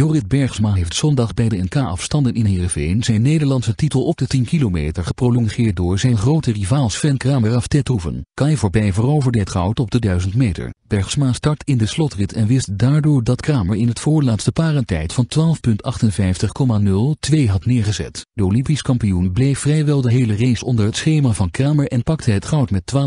Jorrit Bergsma heeft zondag bij de NK-afstanden in Heerenveen zijn Nederlandse titel op de 10 kilometer geprolongeerd door zijn grote rivaal Sven Kramer af te troeven. Kai voorbij veroverde het goud op de 1000 meter. Bergsma start in de slotrit en wist daardoor dat Kramer in het voorlaatste parentijd van 12.58,02 had neergezet. De Olympisch kampioen bleef vrijwel de hele race onder het schema van Kramer en pakte het goud met 12.55,83.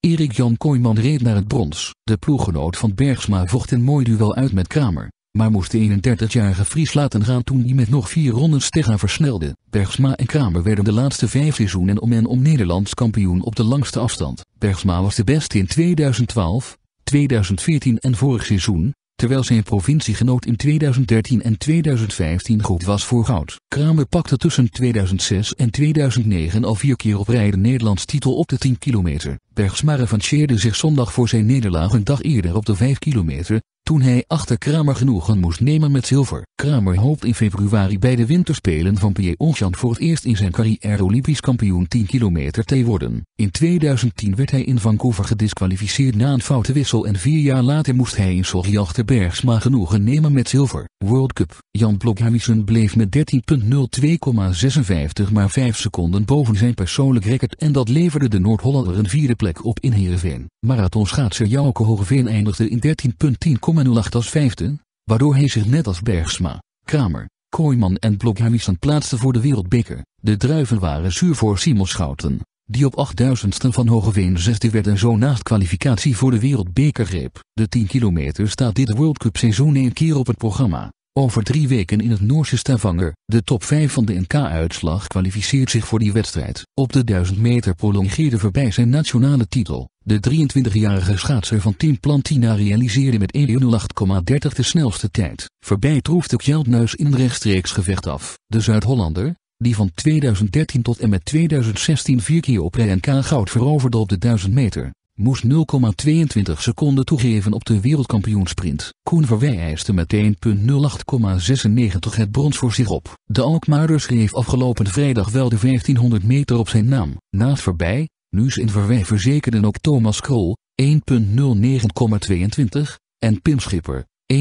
Erik Jan Kooijman reed naar het brons. De ploeggenoot van Bergsma vocht een mooi duel uit met Kramer, maar moest de 31-jarige Fries laten gaan toen hij met nog vier rondes tegen versnelde. Bergsma en Kramer werden de laatste vijf seizoenen om en om Nederlands kampioen op de langste afstand. Bergsma was de beste in 2012, 2014 en vorig seizoen, terwijl zijn provinciegenoot in 2013 en 2015 goed was voor goud. Kramer pakte tussen 2006 en 2009 al vier keer op rij de Nederlands titel op de 10 kilometer. Bergsma revancheerde zich zondag voor zijn nederlaag een dag eerder op de 5 kilometer, toen hij achter Kramer genoegen moest nemen met zilver. Kramer hoopt in februari bij de winterspelen van Pyeongchang voor het eerst in zijn carrière Olympisch kampioen 10 kilometer te worden. In 2010 werd hij in Vancouver gedisqualificeerd na een foute wissel en vier jaar later moest hij in Sochi achter Bergsma genoegen nemen met zilver. World Cup. Jan Blokhuizen bleef met 13.02,56 maar 5 seconden boven zijn persoonlijk record en dat leverde de Noord-Hollander een vierde plek op in Heerenveen. Marathonschaatser Jouke Hogeveen eindigde in 13.10,08 als vijfde, waardoor hij zich net als Bergsma, Kramer, Kooijman en Blokhuizen plaatste voor de wereldbeker. De druiven waren zuur voor Simon Schouten, die op 8000ste van Hogeveen zesde werd en zo naast kwalificatie voor de wereldbeker greep. De 10 kilometer staat dit World Cup seizoen één keer op het programma. Over drie weken in het Noorse Stavanger. De top 5 van de NK-uitslag kwalificeert zich voor die wedstrijd. Op de 1000 meter prolongeerde voorbij zijn nationale titel. De 23-jarige schaatser van Team Plantina realiseerde met 1.08,30 de snelste tijd. Voorbij troefde Kjeldnuis in rechtstreeks gevecht af. De Zuid-Hollander, die van 2013 tot en met 2016 vier keer op rij NK goud veroverde op de 1000 meter, moest 0,22 seconden toegeven op de wereldkampioensprint. Koen Verwij eiste met 1.08,96 het brons voor zich op. De Alkmaarder schreef afgelopen vrijdag wel de 1500 meter op zijn naam. Naast Verbij, Nuus in Verwij verzekerden ook Thomas Krol, 1.09,22, en Pim Schipper, 1.09,46,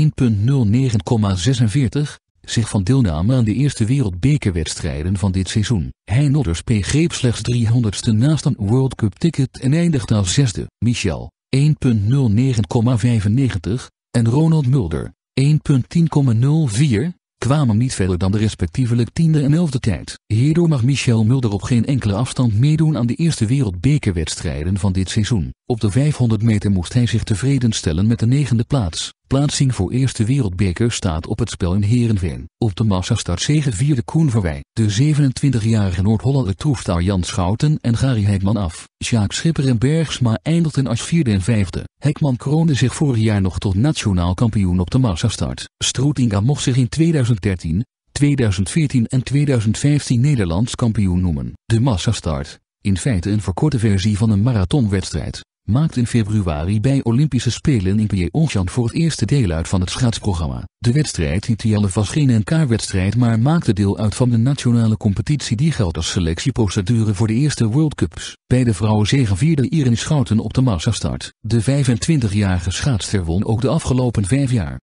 zich van deelname aan de eerste wereldbekerwedstrijden van dit seizoen. Nodders P. greep slechts 300ste naast een World Cup ticket en eindigde als zesde. Michel, 1.09,95 en Ronald Mulder, 1.10,04, kwamen niet verder dan de respectievelijk tiende en elfde tijd. Hierdoor mag Michel Mulder op geen enkele afstand meedoen aan de eerste wereldbekerwedstrijden van dit seizoen. Op de 500 meter moest hij zich tevreden stellen met de negende plaats. Plaatsing voor eerste wereldbeker staat op het spel in Heerenveen. Op de massastart vierde Koen Verwij. De 27-jarige Noord-Hollander troefde Jan Schouten en Gary Hekman af. Sjaak Schipper en Bergsma eindigden als vierde en vijfde. Hekman kroonde zich vorig jaar nog tot nationaal kampioen op de massastart. Stroetinga mocht zich in 2013, 2014 en 2015 Nederlands kampioen noemen. De massastart, in feite een verkorte versie van een marathonwedstrijd, maakt in februari bij Olympische Spelen in Pyeongchang voor het eerste deel uit van het schaatsprogramma. De wedstrijd Tialf was geen NK-wedstrijd maar maakte deel uit van de nationale competitie die geldt als selectieprocedure voor de eerste World Cups. Bij de vrouwen zegevierde Irene Schouten op de massastart. De 25-jarige schaatster won ook de afgelopen vijf jaar.